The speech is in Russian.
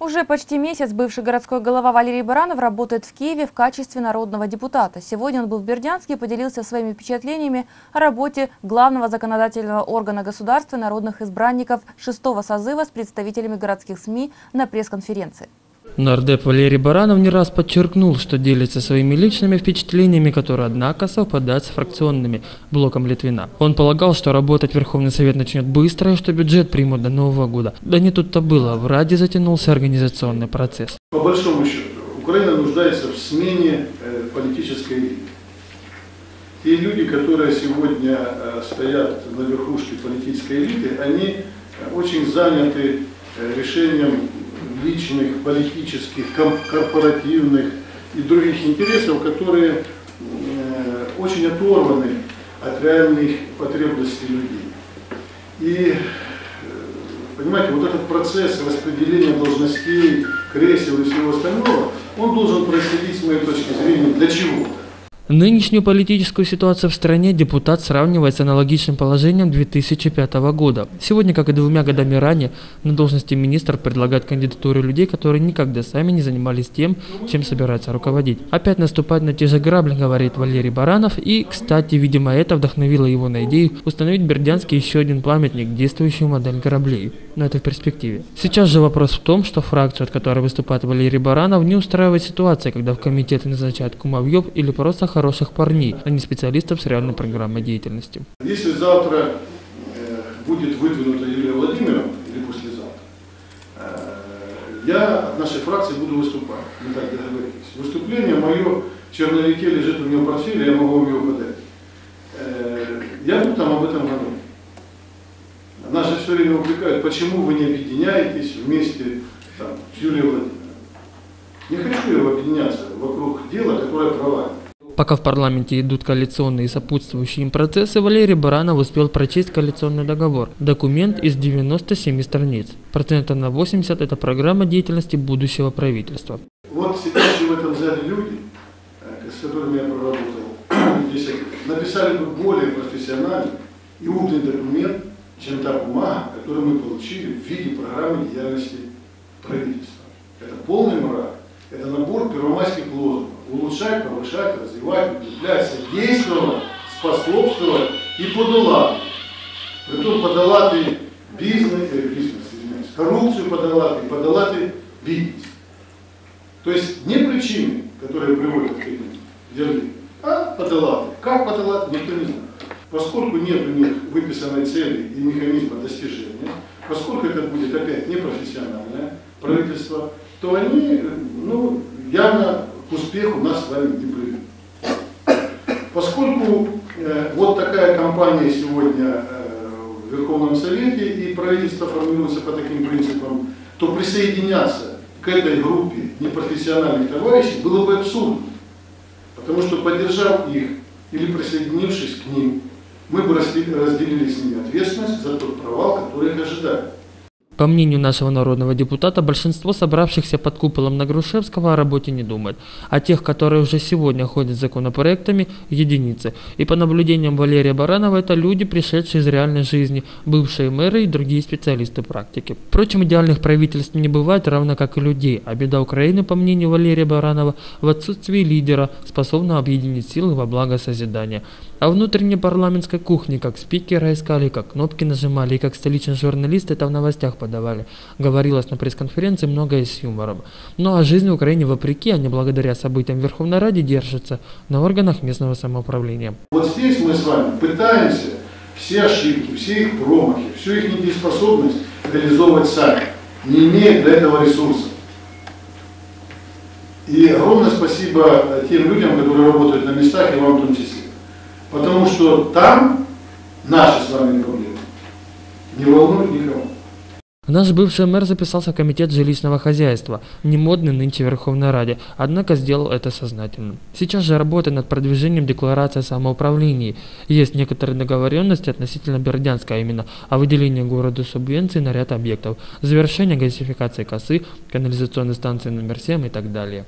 Уже почти месяц бывший городской голова Валерий Баранов работает в Киеве в качестве народного депутата. Сегодня он был в Бердянске и поделился своими впечатлениями о работе главного законодательного органа государства народных избранников шестого созыва с представителями городских СМИ на пресс-конференции. Нардеп Валерий Баранов не раз подчеркнул, что делится своими личными впечатлениями, которые, однако, совпадают с фракционными блоком Литвина. Он полагал, что работать Верховный Совет начнет быстро и что бюджет примут до Нового года. Да не тут-то было, в Раде затянулся организационный процесс. По большому счету, Украина нуждается в смене э, политической элиты. Те люди, которые сегодня э, стоят на верхушке политической элиты, они э, очень заняты решением личных, политических, корпоративных и других интересов, которые э, очень оторваны от реальных потребностей людей. И, э, понимаете, вот этот процесс распределения должностей, кресел и всего остального, он должен происходить, с моей точки зрения, для чего? Нынешнюю политическую ситуацию в стране депутат сравнивает с аналогичным положением 2005 года. Сегодня, как и двумя годами ранее, на должности министра предлагают кандидатуры людей, которые никогда сами не занимались тем, чем собираются руководить. Опять наступать на те же грабли, говорит Валерий Баранов, и, кстати, видимо, это вдохновило его на идею установить в Бердянске еще один памятник, действующую модель граблей. Но это в перспективе. Сейчас же вопрос в том, что фракцию, от которой выступает Валерий Баранов, не устраивает ситуация, когда в комитеты назначают кумовьев или просто хороших парней, а не специалистов с реальной программой деятельности. Если завтра э, будет выдвинута Юлия Владимировна, или послезавтра, э, я от нашей фракции буду выступать. Мы так договорились. Выступление мое черновике лежит у меня в портфеле, я могу вам его подать. Э, я буду там об этом говорить. Нас же все время упрекают, почему вы не объединяетесь вместе там, с Юлией Владимировной. Не хочу я объединяться вокруг дела, которое провалено. Пока в парламенте идут коалиционные и сопутствующие им процессы, Валерий Баранов успел прочесть коалиционный договор. Документ из 97 страниц. Процентов на 80 – это программа деятельности будущего правительства. Вот сидящие в этом зале люди, э, с которыми я проработал 10 лет, написали бы более профессиональный и умный документ, чем та бумага, которую мы получили в виде программы деятельности правительства. Это полный мрак. Это набор первомайских лозунгов. Улучшать, повышать, развивать, укреплять, содействовать, способствовать и подолати. Притом подолати бизнес, э, бизнес, извиняюсь, коррупцию подолати, подолати бедность. То есть не причины, которые приводят к этим вердиктам, а подолати. Как подолати, никто не знает. Поскольку нет у них выписанной цели и механизма достижения, поскольку это будет опять непрофессиональное правительство, то они ну, явно к успеху нас с вами не приведут. Поскольку э, вот такая кампания сегодня э, в Верховном Совете и правительство формируется по таким принципам, то присоединяться к этой группе непрофессиональных товарищей было бы абсурдно. Потому что поддержав их или присоединившись к ним, мы бы разделили с ними ответственность за тот провал, который их ожидает. По мнению нашего народного депутата, большинство собравшихся под куполом на Грушевского о работе не думает, а тех, которые уже сегодня ходят с законопроектами, единицы. И по наблюдениям Валерия Баранова, это люди, пришедшие из реальной жизни, бывшие мэры и другие специалисты практики. Впрочем, идеальных правительств не бывает, равно как и людей, а беда Украины, по мнению Валерия Баранова, в отсутствии лидера, способного объединить силы во благо созидания. А внутренней парламентской кухне, как спикера искали, как кнопки нажимали, и как столичный журналист это в новостях подавали. Говорилось на пресс-конференции многое с юмором. Ну а жизнь в Украине, вопреки, а не благодаря событиям в Верховной Раде, держится на органах местного самоуправления. Вот здесь мы с вами пытаемся все ошибки, все их промахи, всю их недееспособность реализовывать сами, не имея для этого ресурсов. И огромное спасибо тем людям, которые работают на местах, и вам в том числе. Потому что там наши с вами проблемы не волнуют никого. Наш бывший мэр записался в комитет жилищного хозяйства, не модный нынче Верховной Раде, однако сделал это сознательно. Сейчас же работает над продвижением декларации о самоуправлении. Есть некоторые договоренности относительно Бердянска, а именно о выделении городу субвенций на ряд объектов, завершение газификации косы, канализационной станции номер 7 и так далее.